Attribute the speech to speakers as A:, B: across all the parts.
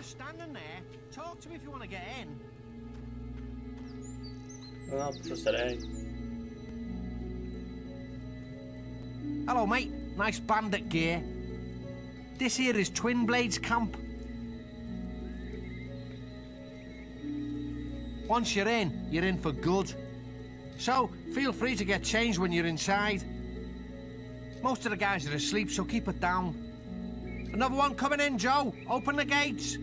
A: just standing there. Talk to me if you want to get in.
B: Je serai.
A: Hello, mate. Nice bandit gear. This here is Twinblade's Camp. Once you're in, you're in for good. So, feel free to get changed when you're inside. Most of the guys are asleep, so keep it down. Another one coming in, Joe. Open the gates.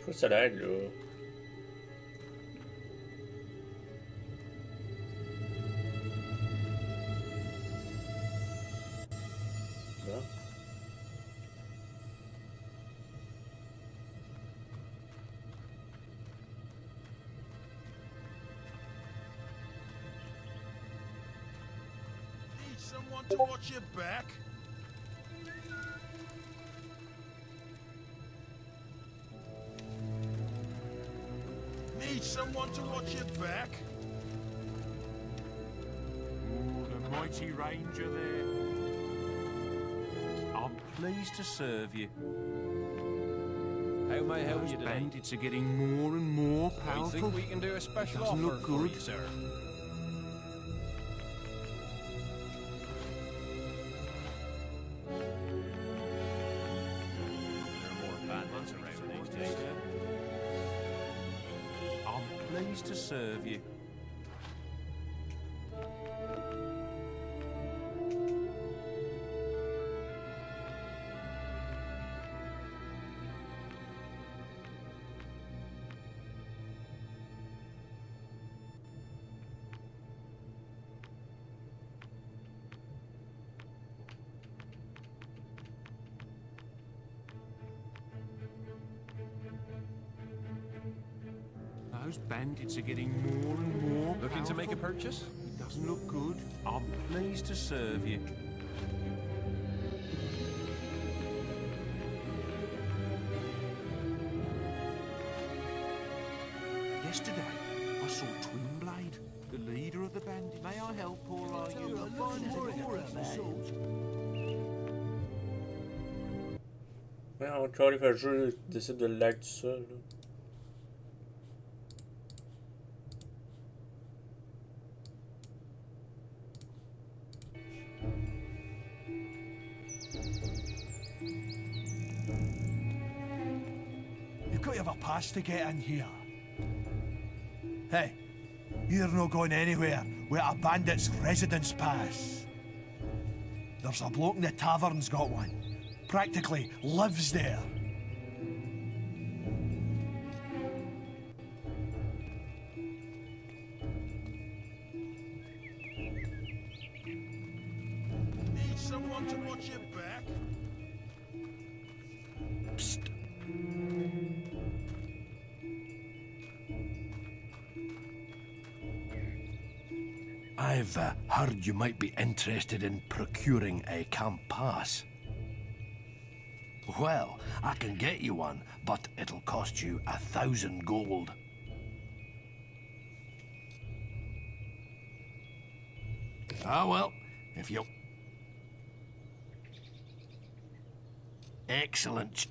B: Faut que ça l'aide,
C: someone to watch your back? Need someone to watch your back?
D: Oh, the mighty ranger there. I'm pleased to serve you.
E: How may I help you today?
D: bandits are getting more and more
E: I
D: powerful.
E: think we can do a special
D: Doesn't
E: offer
D: look
E: for
D: good.
E: you, sir.
D: Those bandits are getting more and more
E: Looking to make a purchase?
D: It doesn't look good. I'm pleased to serve you. Yesterday, I saw Twinblade, the leader of the bandits. May I help, or are you?
B: a Ouais, encore le jeu décide de lag tout seul. Là.
F: To get in here. Hey, you're not going anywhere without a bandit's residence pass. There's a bloke in the tavern's got one. Practically lives there. Interested in procuring a camp pass. Well, I can get you one, but it'll cost you a thousand gold. Ah, well, if you... Excellent.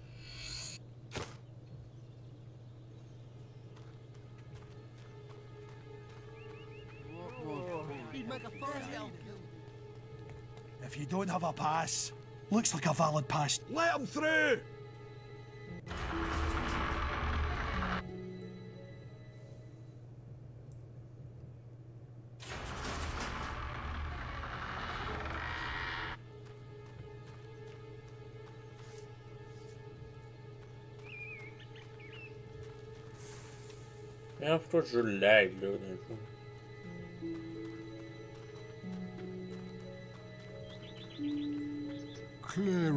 F: If you don't have a pass, looks like a valid pass. Let him through!
B: Mais pourquoi je lag là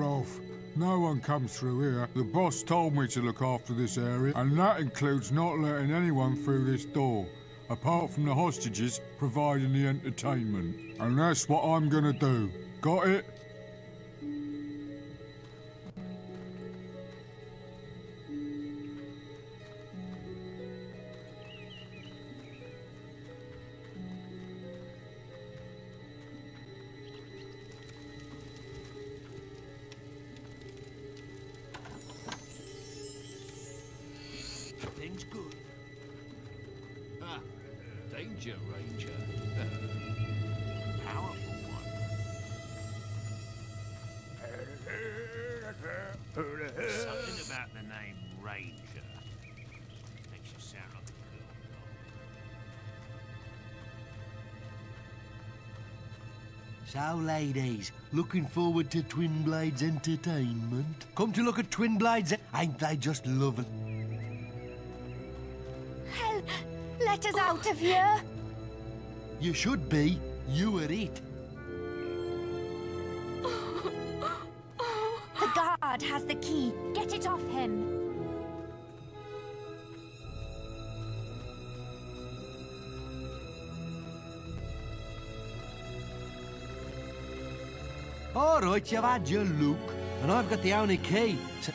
G: Off. No one comes through here. The boss told me to look after this area, and that includes not letting anyone through this door, apart from the hostages providing the entertainment. And that's what I'm gonna do. Got it?
H: So, ladies, looking forward to Twinblade's entertainment? Come to look at Twinblade's, ain't they just lovely?
I: Help! Let us out of here!
H: You should be. You are it. All right, you've had your look, and I've got the only key. So...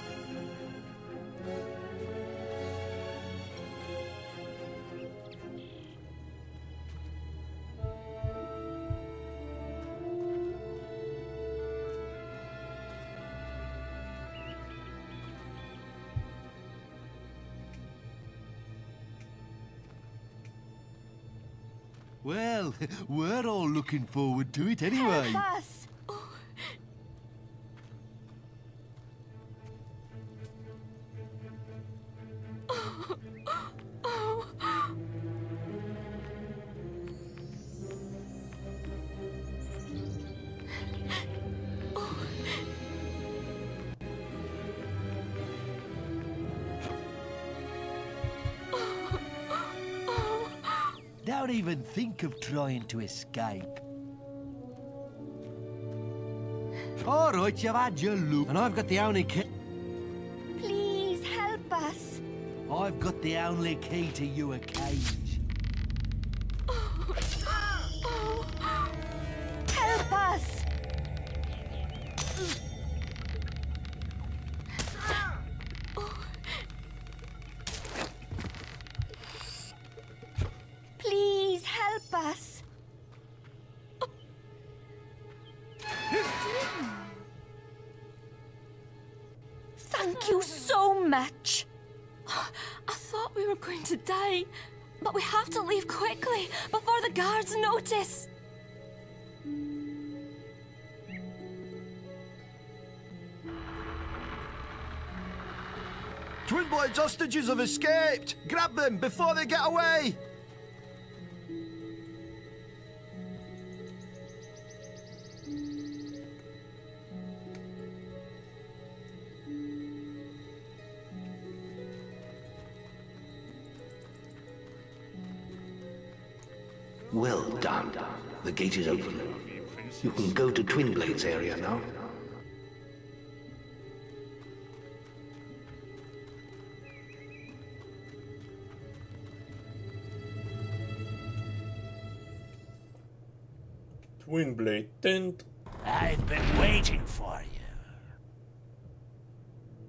H: Well, we're all looking forward to it anyway. Trying to escape. All right, you've had your look, and I've got the only key.
I: Please help us.
H: I've got the only key to your cage.
J: Hostages have escaped! Grab them before they get away!
K: Well done. The gate is open. You can go to Twinblade's area now.
B: Twinblade tent.
L: I've been waiting for you.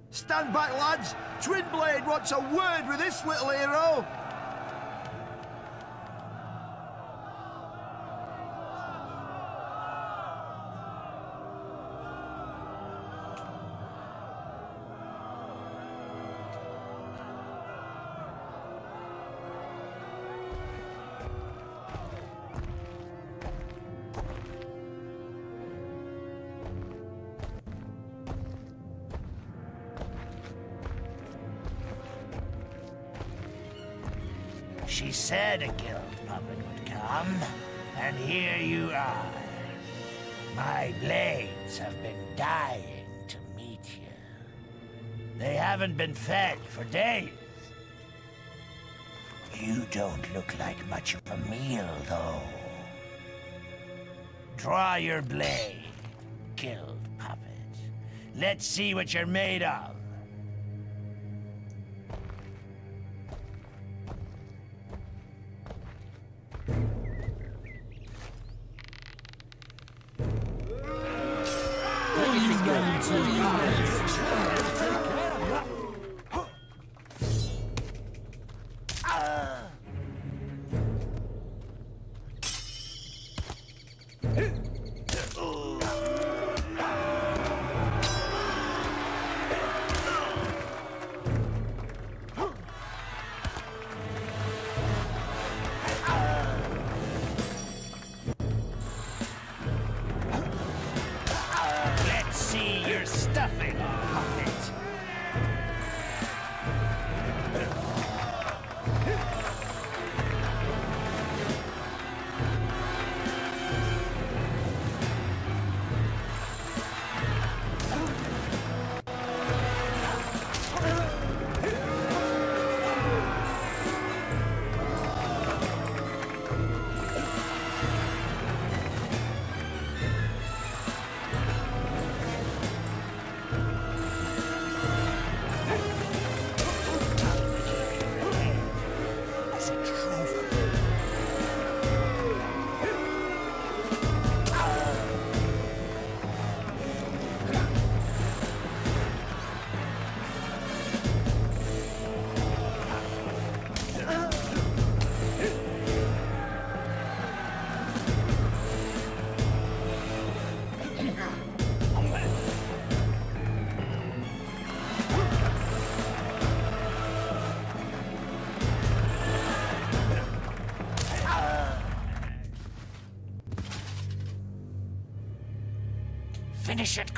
J: Stand back, lads! Twinblade wants a word with this little hero!
L: Fed for days. You don't look like much of a meal, though. Draw your blade, guild puppet. Let's see what you're made of.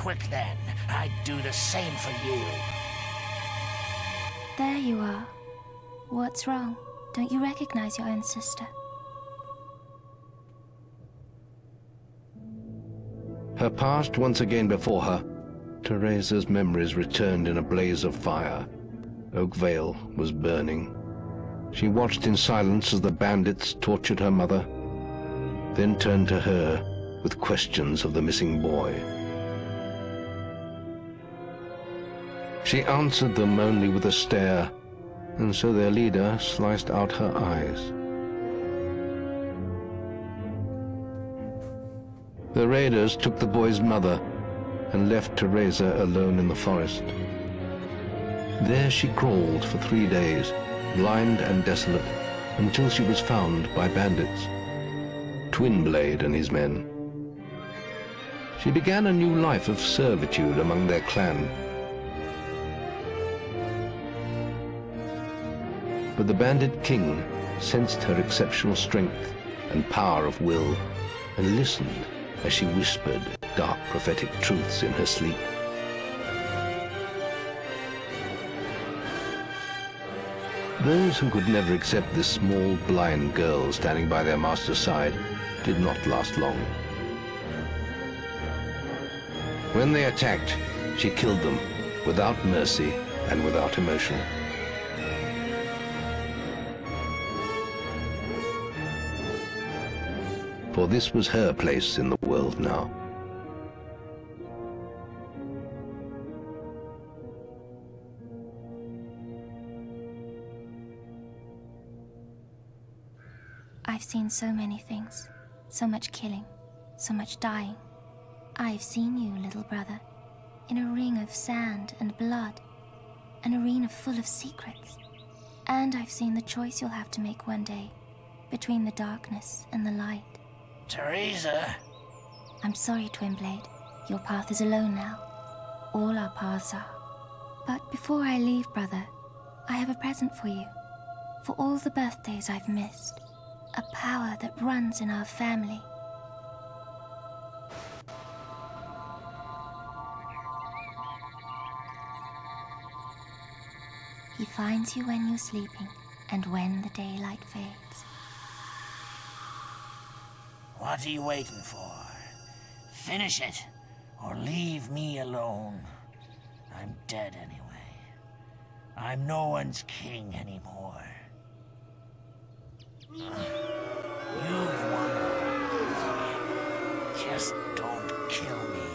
L: Quick then. I'd do the same for you.
M: There you are. What's wrong? Don't you recognize your own sister?
K: Her past once again before her, Theresa's memories returned in a blaze of fire. Oakvale was burning. She watched in silence as the bandits tortured her mother, then turned to her with questions of the missing boy. She answered them only with a stare, and so their leader sliced out her eyes. The raiders took the boy's mother and left Theresa alone in the forest. There she crawled for three days, blind and desolate, until she was found by bandits, Twinblade and his men. She began a new life of servitude among their clan. But the bandit king sensed her exceptional strength and power of will and listened as she whispered dark prophetic truths in her sleep. Those who could never accept this small, blind girl standing by their master's side did not last long. When they attacked, she killed them without mercy and without emotion. For this was her place in the world now.
M: I've seen so many things. So much killing. So much dying. I've seen you, little brother. In a ring of sand and blood. An arena full of secrets. And I've seen the choice you'll have to make one day. Between the darkness and the light.
L: Theresa!
M: I'm sorry, Twinblade. Your path is alone now. All our paths are. But before I leave, brother, I have a present for you. For all the birthdays I've missed. A power that runs in our family. He finds you when you're sleeping and when the daylight fades.
L: What are you waiting for? Finish it, or leave me alone. I'm dead anyway. I'm no one's king anymore. You've won. Just don't kill me.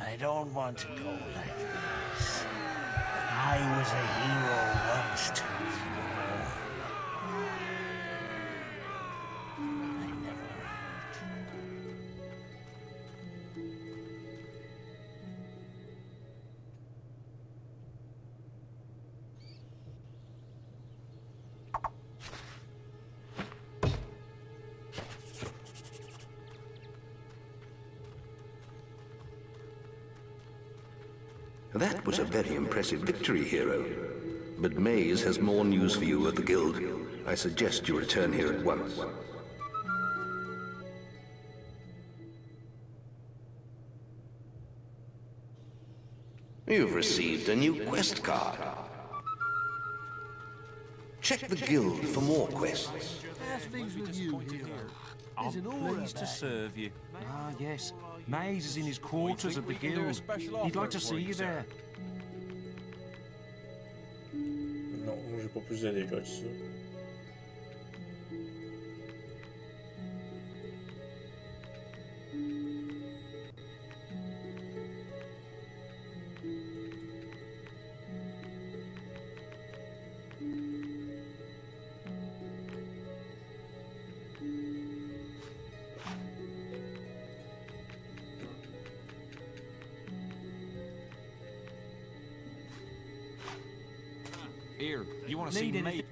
L: I don't want to go like this. I was a hero once too.
K: Impressive victory, hero. But Maze has more news for you at the Guild. I suggest you return here at once. You've received a new quest card. Check the Guild for more quests.
D: I'm pleased to serve you. Ah, yes. Maze is in his quarters at the guild. He'd like to see you there.
B: Pas plus de dégâts que ça.
D: You want to see me?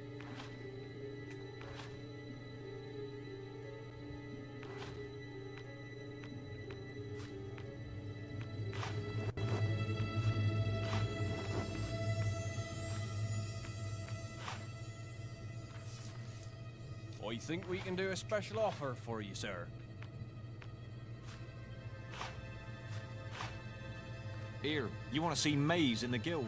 N: I think we can do a special offer for you, sir.
O: Here, you want to see Maze in the guild?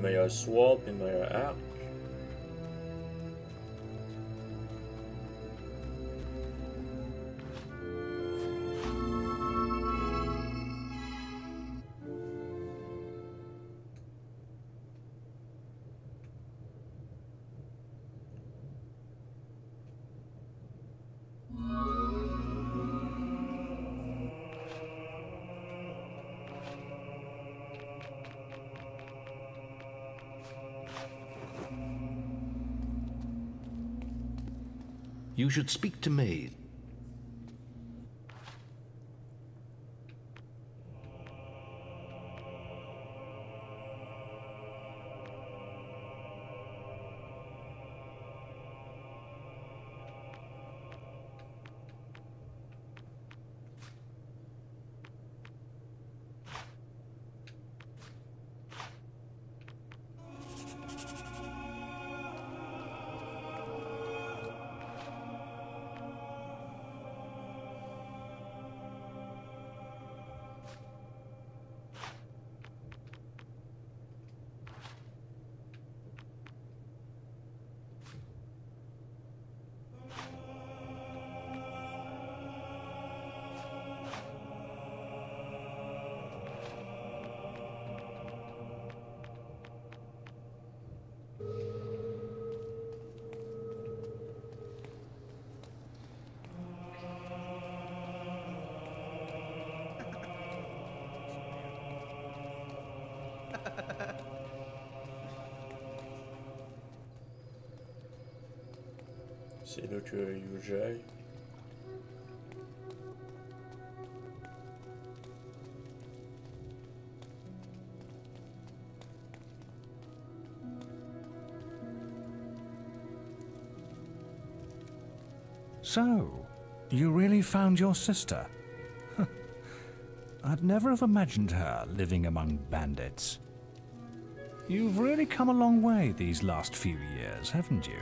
B: Meilleur sword et le meilleur arc.
K: You should speak to Maid.
B: C'est là que.
P: So, you really found your sister? I'd never have imagined her living among bandits. You've really come a long way these last few years, haven't you?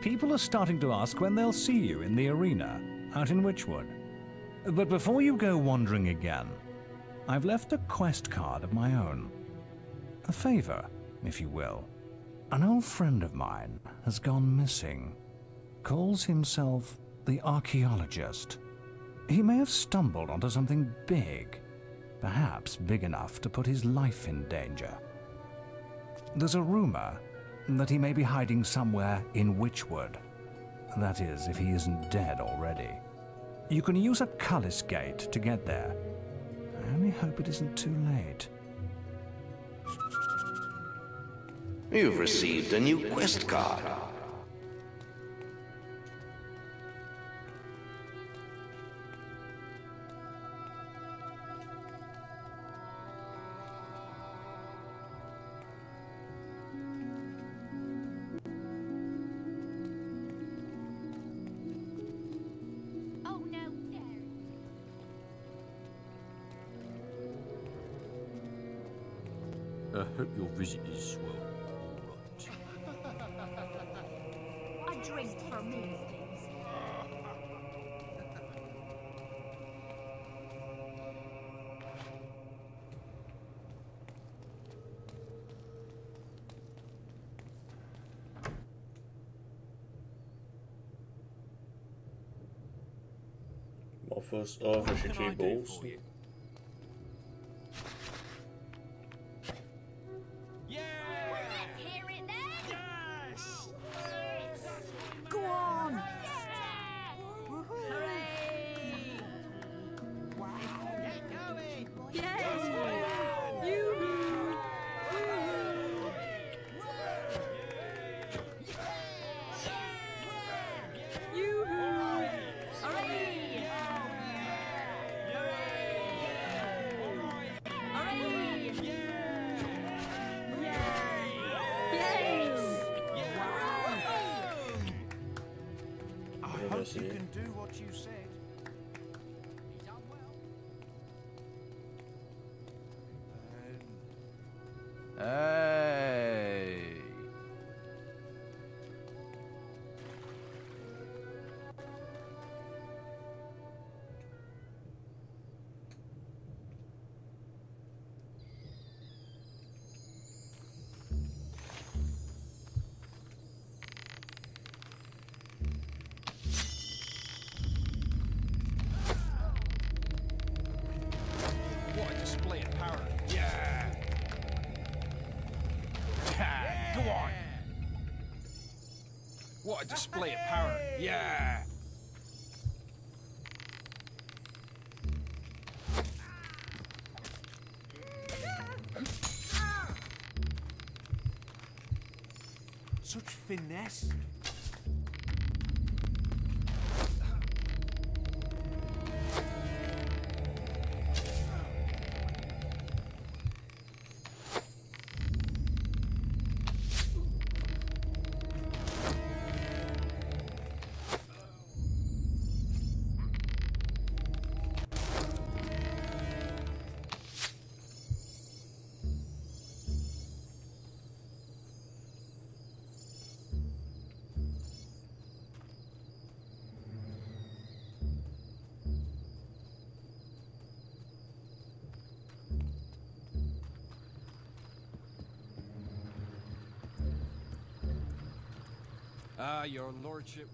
P: People are starting to ask when they'll see you in the arena, out in Witchwood. But before you go wandering again, I've left a quest card of my own. A favor, if you will. An old friend of mine has gone missing. Calls himself the archaeologist. He may have stumbled onto something big, perhaps big enough to put his life in danger. There's a rumor that he may be hiding somewhere in Witchwood. That is, if he isn't dead already. You can use a Cullis gate to get there. I only hope it isn't too late.
K: You've received a new quest card.
E: I hope your visit is, well,
I: A drink for me, please.
B: Mon first offer chez Jay Balls.
Q: What
C: a display of power. Yeah.
D: Such finesse.
C: Ah, your lordship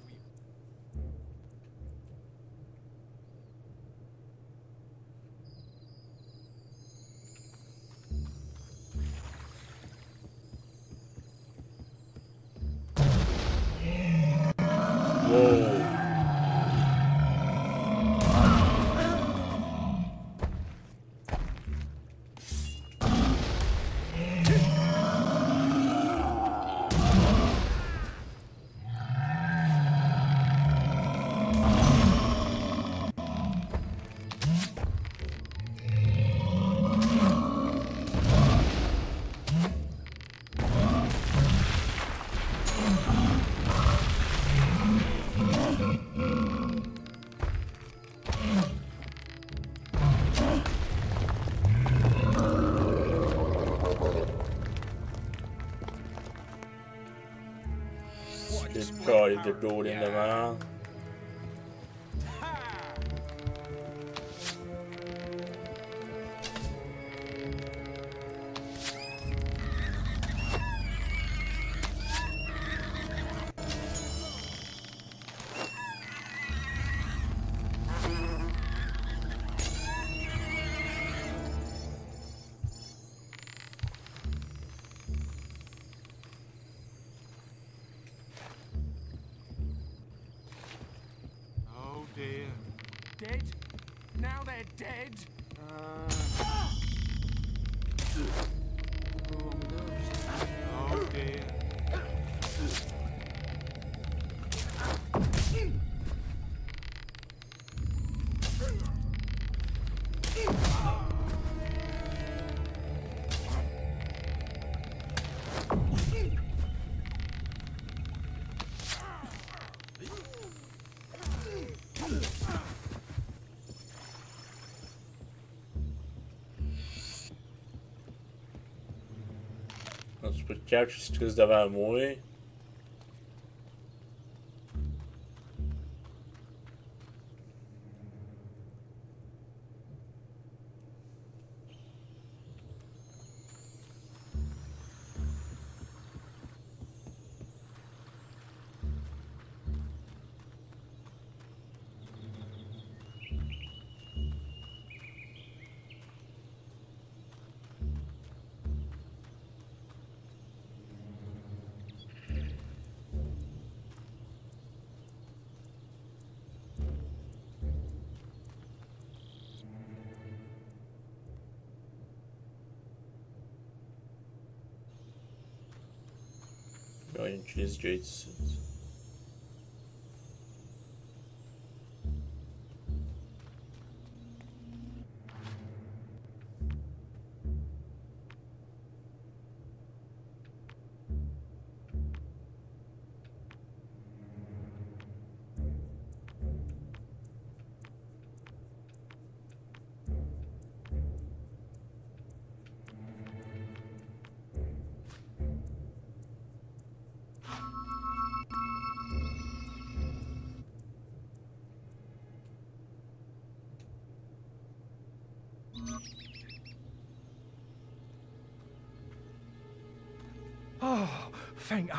B: probably the building, the
D: man. quelqu'un
B: qui se devant moi, million
P: cheese grates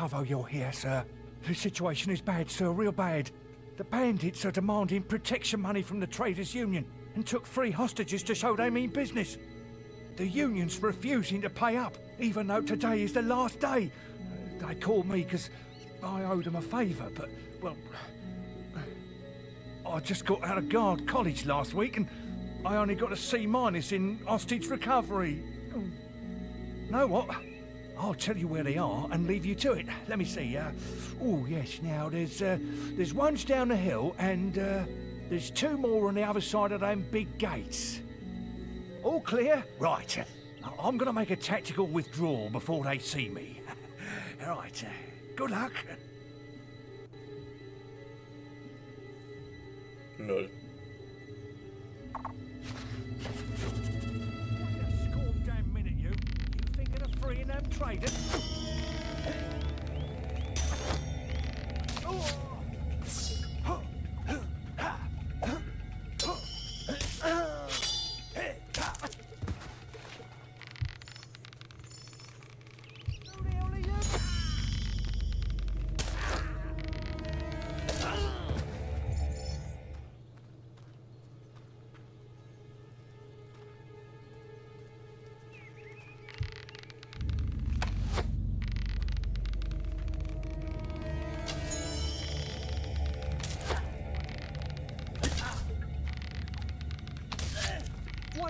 P: Bravo you're here, sir. The situation is bad, sir, real bad. The bandits are demanding protection money from the Traders Union and took three hostages to show they mean business. The union's refusing to pay up, even though today is the last day. They called me because I owed them a favour, but, well... I just got out of guard college last week and I only got a C minus in hostage recovery. Oh, know what? I'll tell you where they are and leave you to it. Let me see. Uh, oh yes, now there's uh, there's ones down the hill and uh, there's two more on the other side of them big gates. All clear? Right. I'm gonna make a tactical withdrawal before they see me. All right. uh, Good luck.
B: Null.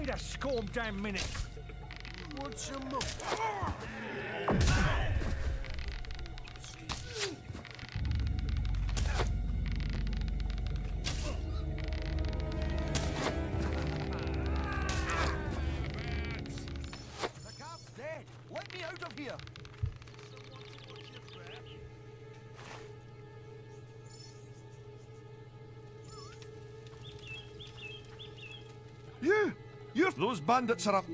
P: Wait a scorm damn minute.
J: What's your move? Those bandits are up.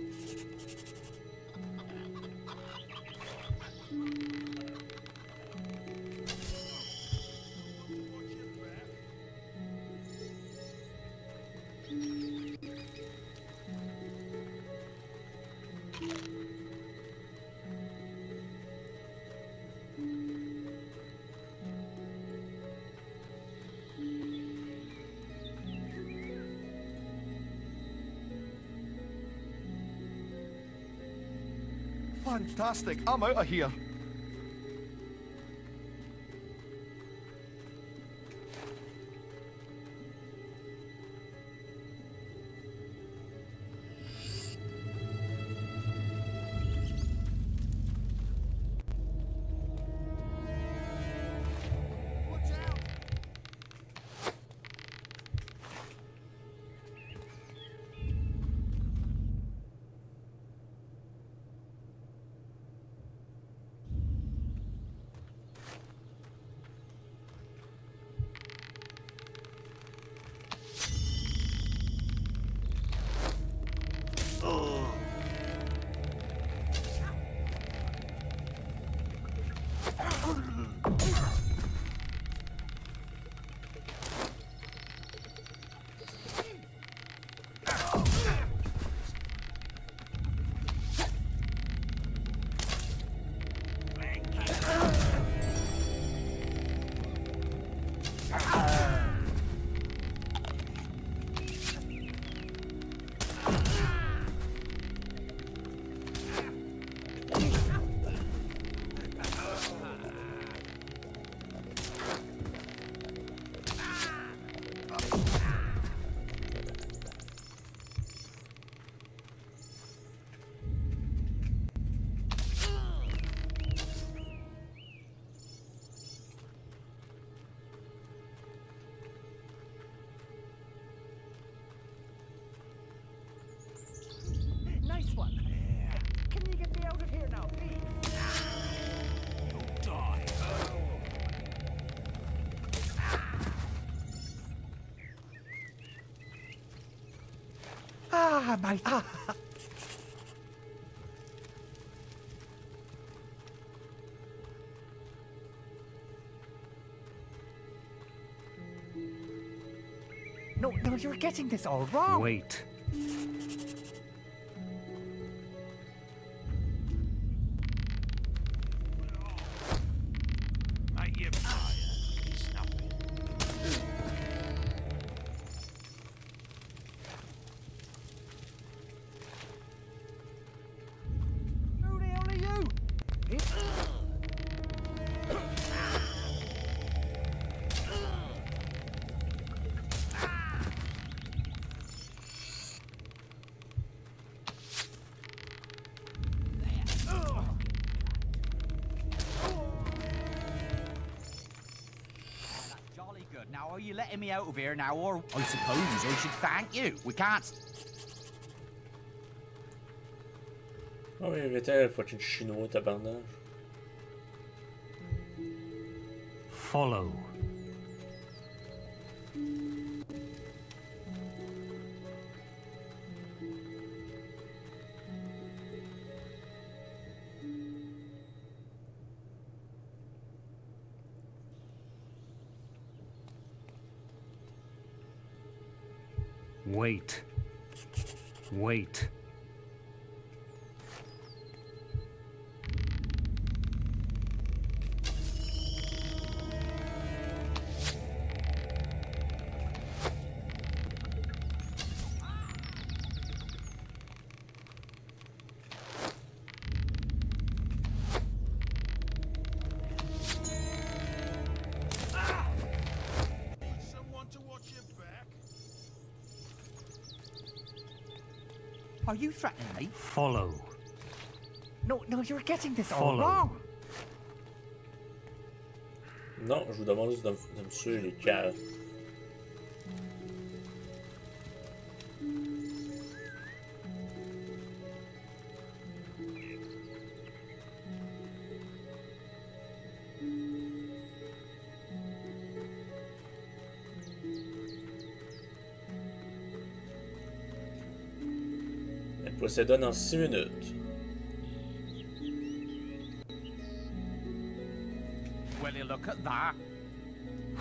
J: Fantastic. I'm out of here.
P: Ah, mate. Ah. No, no, you're getting this all wrong.
N: Wait.
R: Getting me out of here now, or I suppose I should thank you. We can't.
B: Oh, oui, il était le fucking chinois, tabarnak.
N: Follow. Wait. Wait.
R: You threatening me?
N: Follow.
R: No, no, you're getting this all
N: Follow.
R: wrong.
B: Non, je vous demande juste de, me- de me suivre les caves. Elle procéda dans 6 minutes.
R: Will you look at that?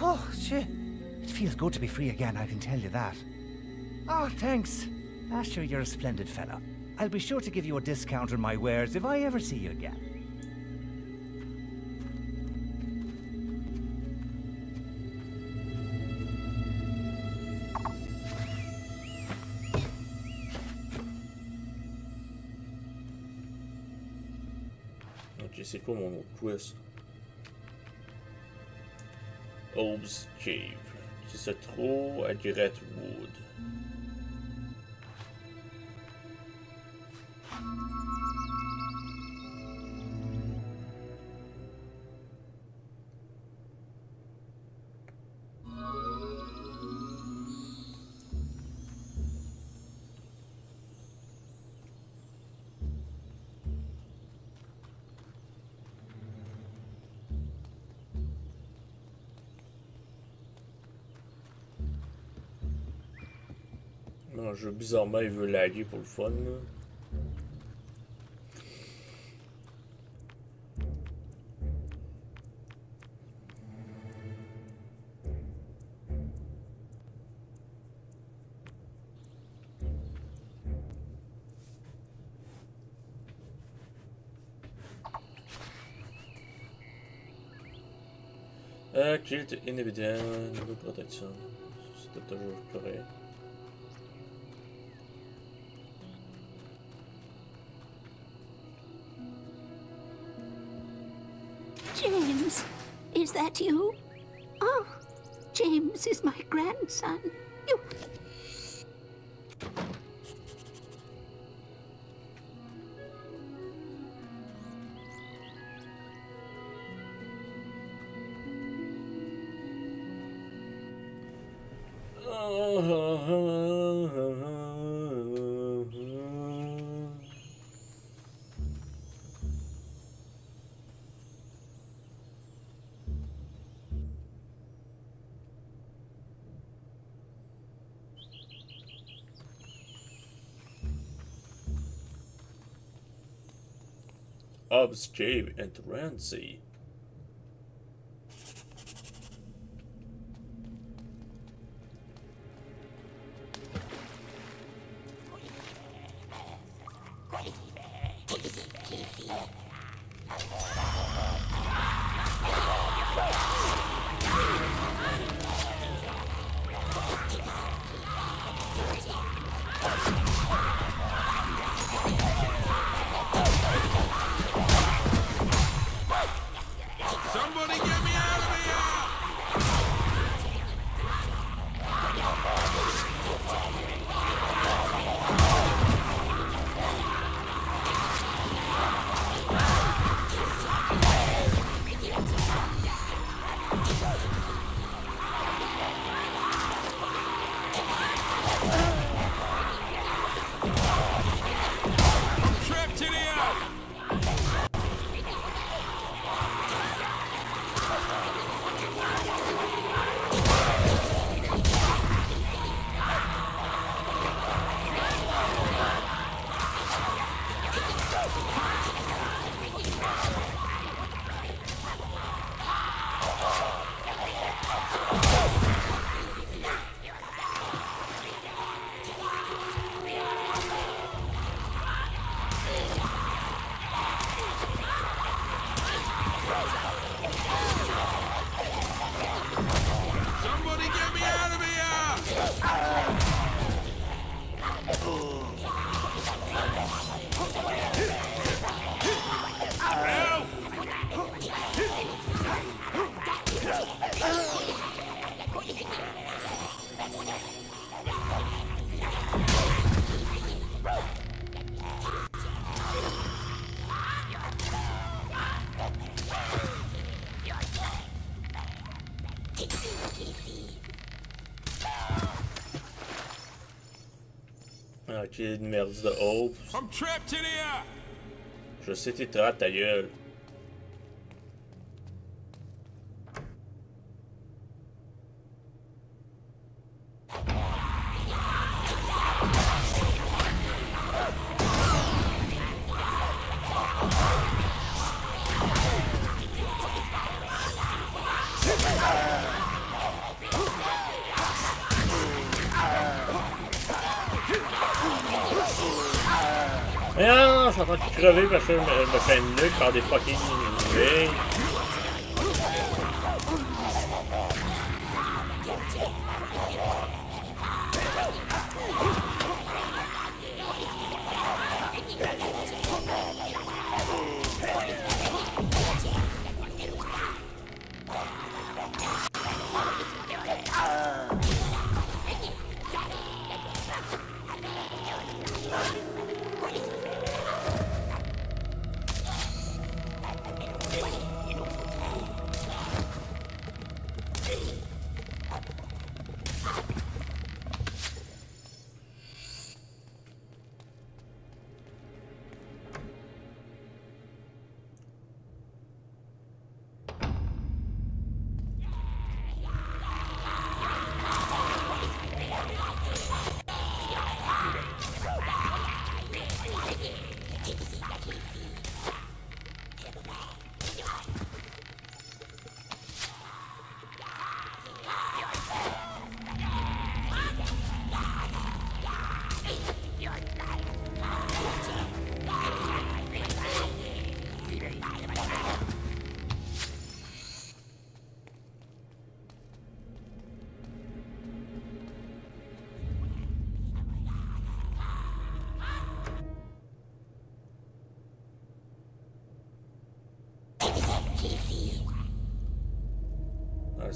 P: Oh, shit. It feels good to be free again, I can tell you that. Oh, thanks. Asher, you're a splendid fella. I'll be sure to give you a discount on my wares if I ever see you again.
B: C'est quoi mon autre quest? Hobbs Cave, qui se trouve à Gretwood. Jeu, bizarrement, il veut laguer pour le fun. là. Ok, t'es inébident, niveau protection. C'était toujours correct.
S: Is that you? Oh, James is my grandson. You.
B: Hobbs Cave and Rancy. Ok, une merde de hope.
C: I'm trapped in here!
B: Je sais t'es trappes ta gueule. Crever parce que je me, fais par des fucking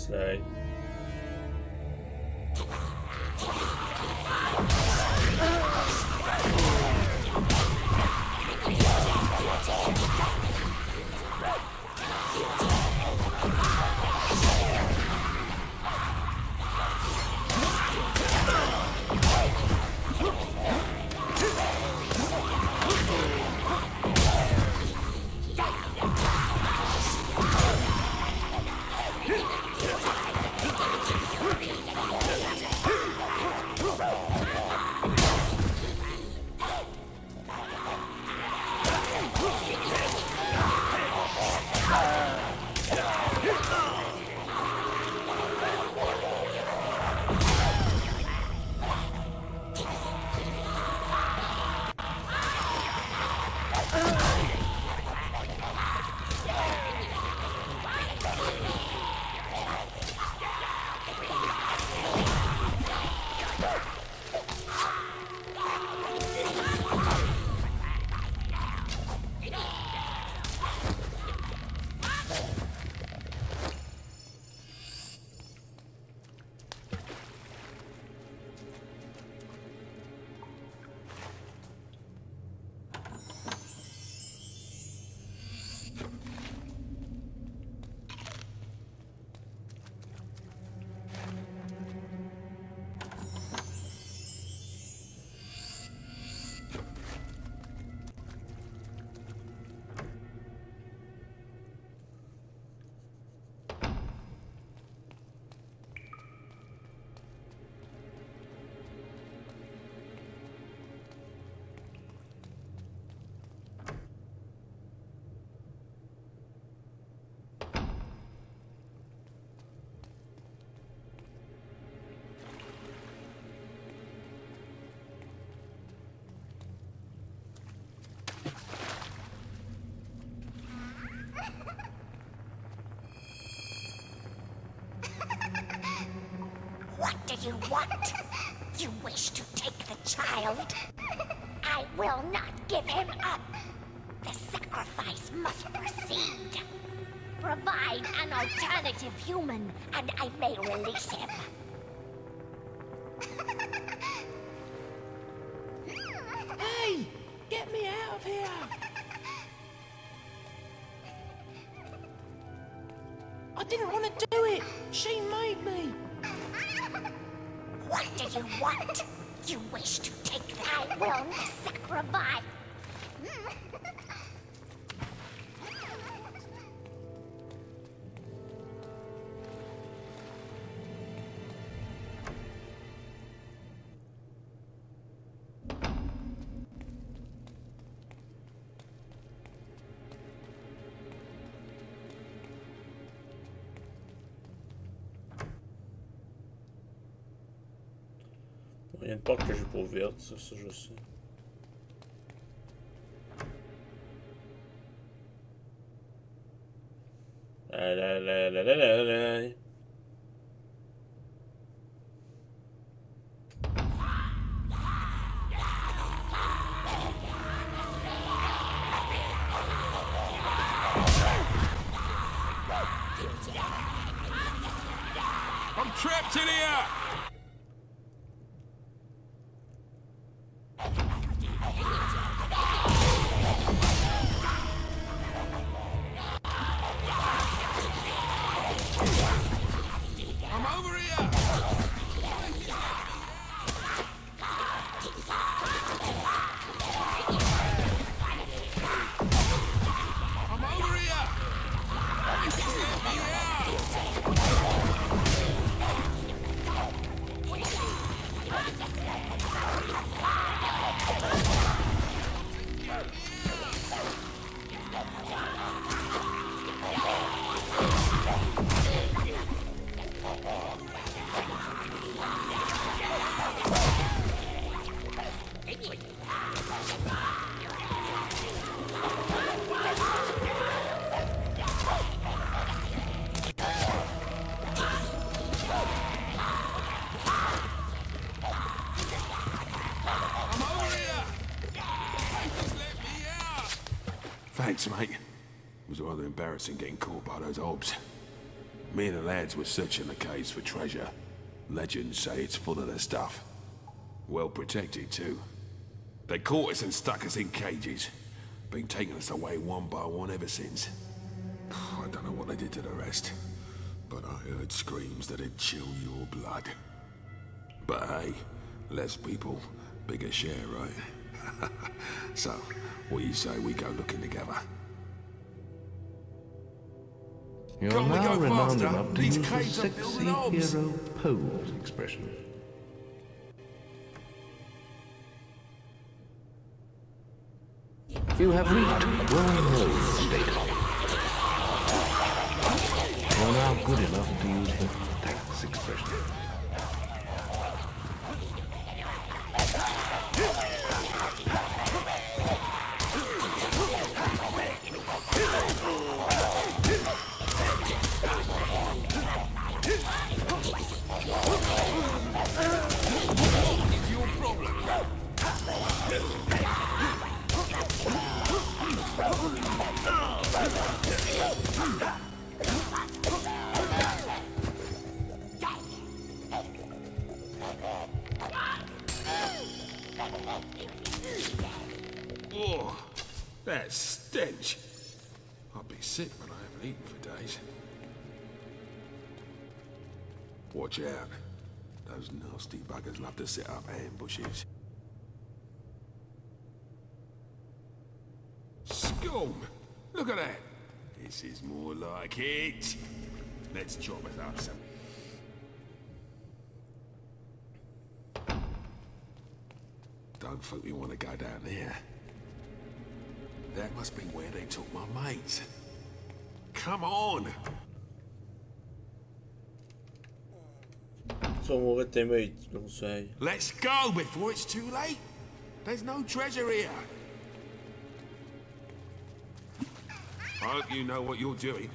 B: right.
T: You want? You wish to take the child? I will not give him up. The sacrifice must proceed. Provide an alternative human, and I may release him.
B: Une porte que j'ai pas ouverte, ça, ça je sais.
U: Thanks, mate. It was rather embarrassing getting caught by those obs. Me and the lads were searching the caves for treasure. Legends say it's full of their stuff. Well protected, too. They caught us and stuck us in cages. Been taking us away one by one ever since. I don't know what they did to the rest, but I heard screams that'd chill your blood. But hey, less people, bigger share, right? so, what do you say we go looking together?
K: You're
U: Can't
K: now renowned
U: faster?
K: enough to
U: These
K: use the
U: caves are filled
K: sexy hero pose expression. You have reached well-known status. You're now good enough to use the thanks expression.
U: That stench. I'll be sick when I haven't eaten for days. Watch out. Those nasty buggers love to set up ambushes. Scum! Look at that! This is more like it. Let's chop it up some. Don't think we want to go down there. That must be where they took my mates. Come on!
B: Tu vas mourir de tes mates, conseil.
U: Let's go before it's too late. There's no treasure here. I hope you know what you're doing.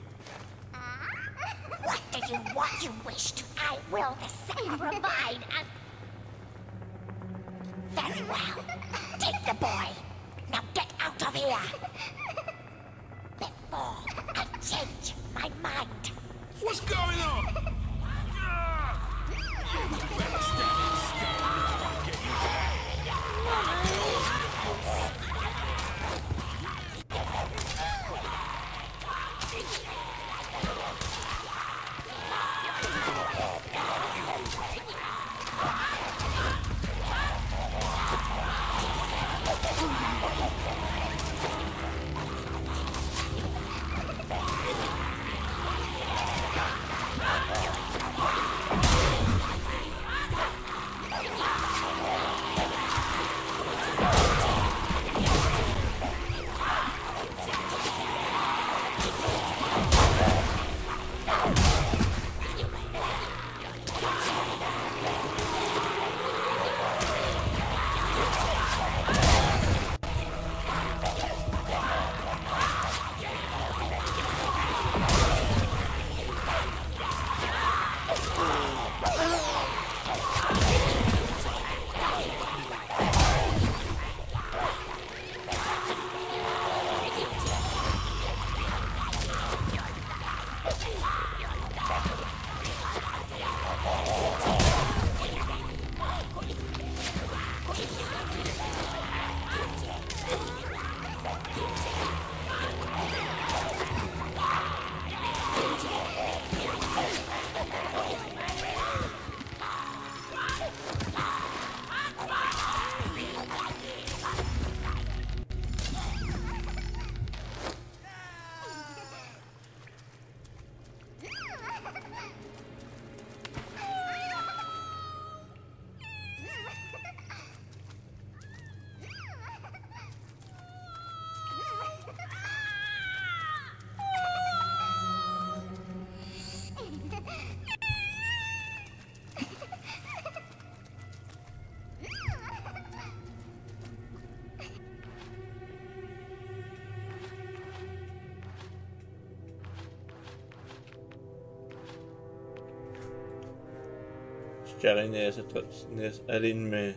T: What do you want? You wish to? I will the same provide. And... Very well. Take the boy. Now get out of here. Before I change my mind.
U: What's going on?
B: Keräineessä elimme.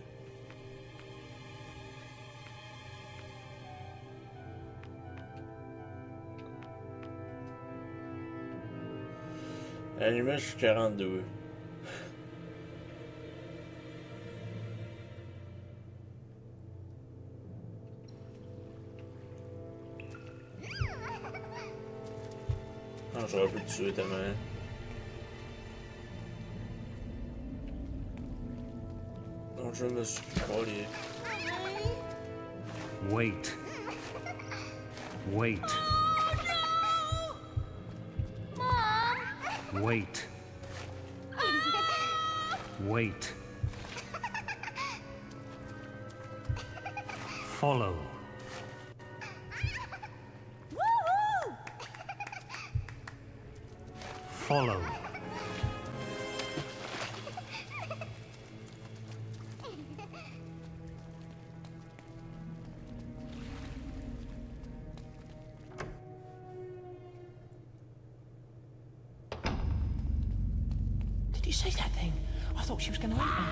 B: Allumé jusqu'à 42. Ah, j'aurais pu le tuer tellement. Hein. Non, je me suis collé.
N: Wait. Wait. Wait. Wait. Follow.
V: I thought she was going to eat me.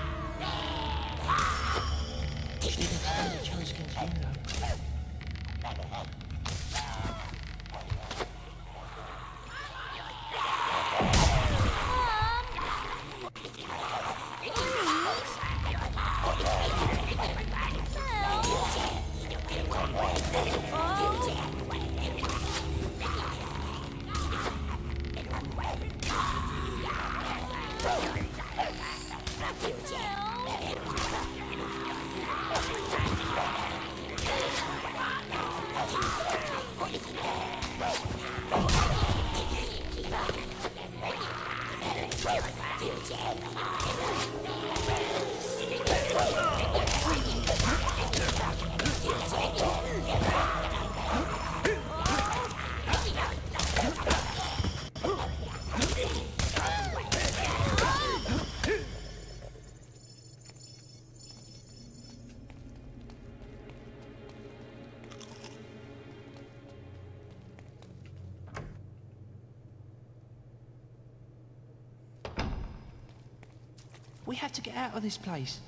V: Out of this place.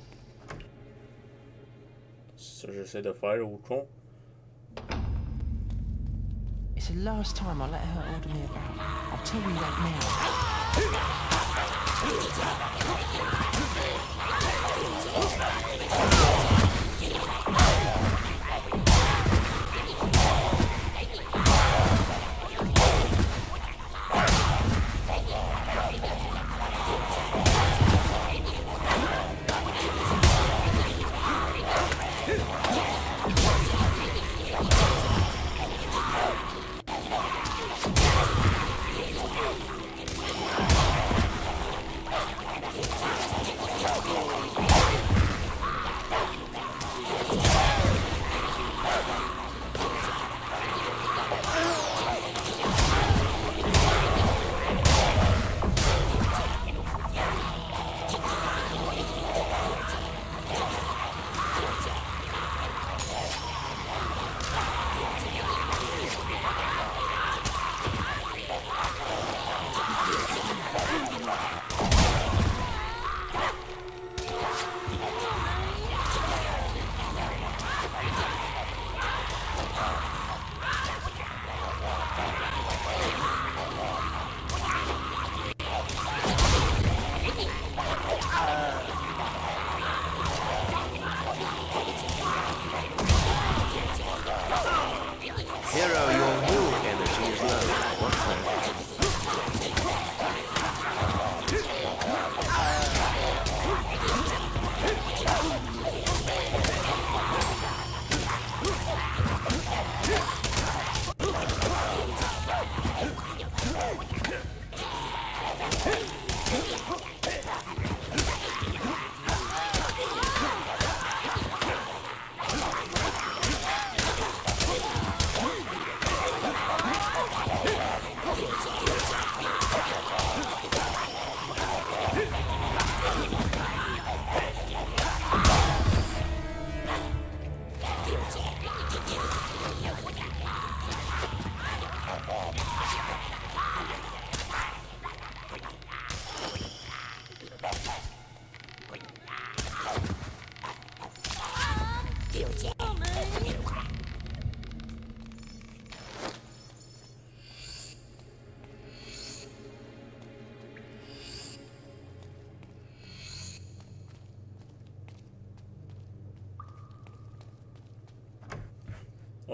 B: Ça que j'essaie de faire au con.
V: It's the last time I let her order me about. I'll tell you that now.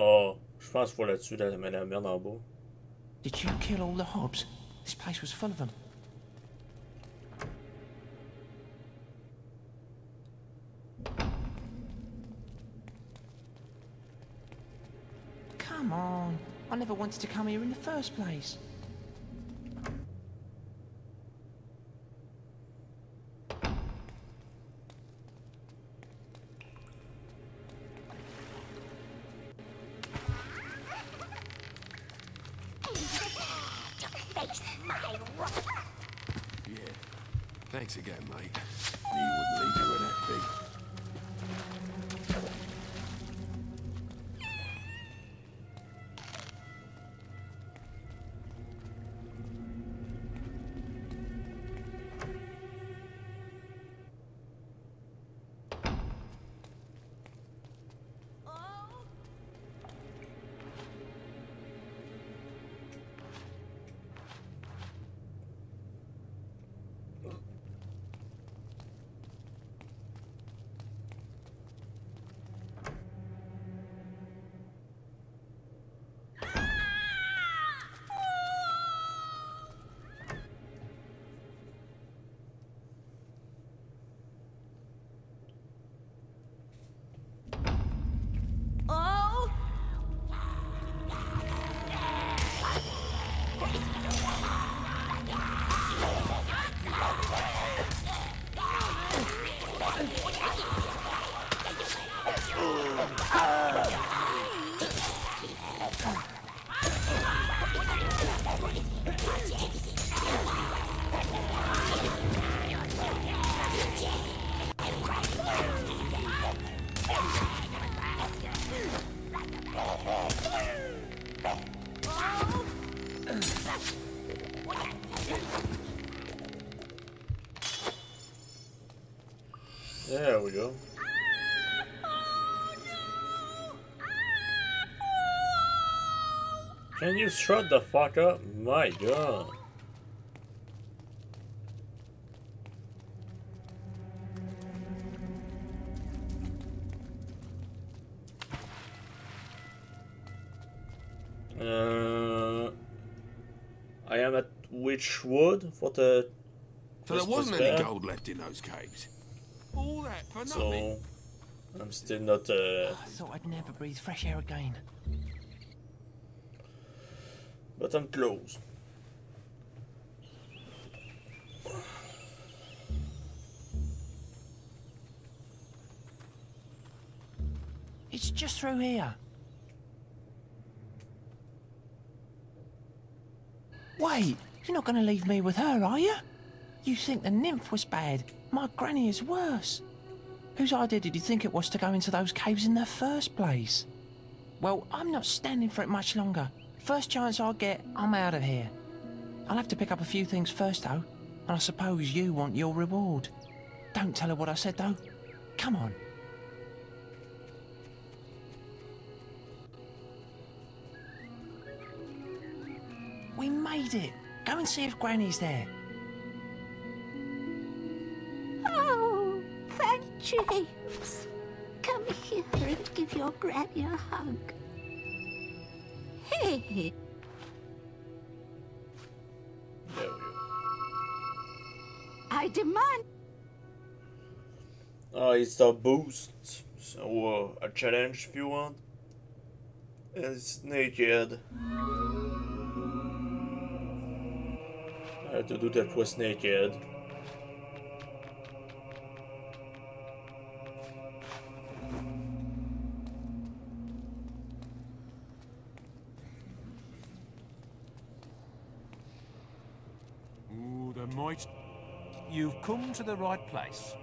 B: Oh, je pense qu'il faut là-dessus la, merde en bas.
V: Did you kill all the hobs? This place was full of them. Come on. I never wanted to come here in the first place.
B: We go. Can you shut the fuck up? My god. Uh, I am at Witchwood for the
U: So there wasn't any gold left in those caves. All that for nothing.
B: So I'm still not uh,
V: I thought I'd never breathe fresh air again.
B: but I'm close.
V: It's just through here. Wait, you're not going to leave me with her, are you? You think the nymph was bad. My granny is worse. Whose idea did you think it was to go into those caves in the first place? Well, I'm not standing for it much longer. First chance I get, I'm out of here. I'll have to pick up a few things first, though. And I suppose you want your reward. Don't tell her what I said, though. Come on. We made it. Go and see if Granny's there.
S: James. Come here and give your granny a hug. Hey,
B: There we go.
S: I demand
B: Oh, it's a boost. So uh, a challenge if you want. And it's naked. I had to do that was naked.
D: You've come to the right place.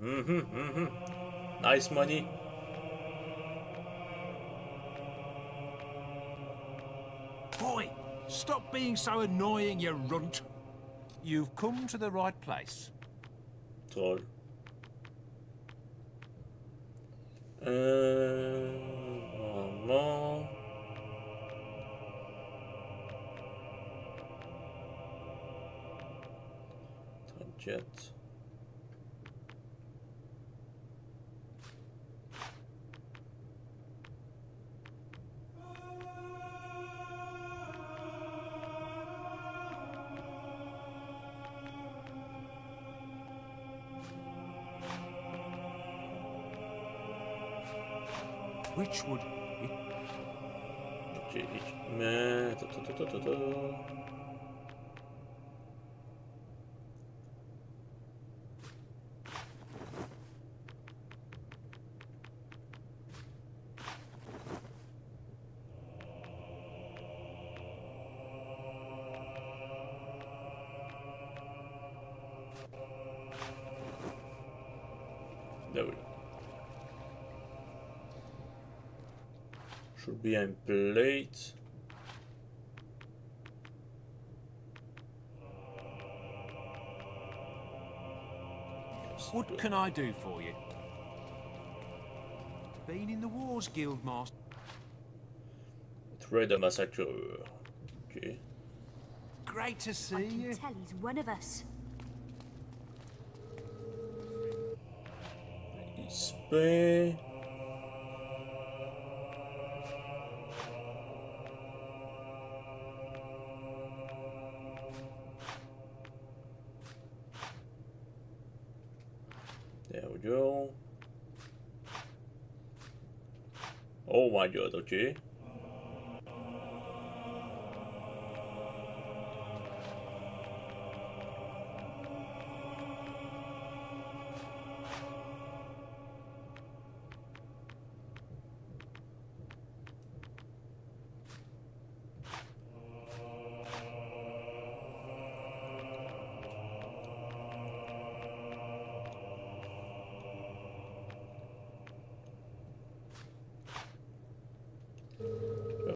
B: Mm-hmm, mm-hmm. Nice money.
D: Boy, stop being so annoying, you runt. You've come to the right place. Which would...
B: Ta, Should be in plate.
D: What can I do for you? Been in the wars, Guild, Guildmaster.
B: Trader Massacre. Okay.
D: Great to see
W: I can
D: you.
W: tell he's one of us.
B: Spray. Go. Oh my god, okay.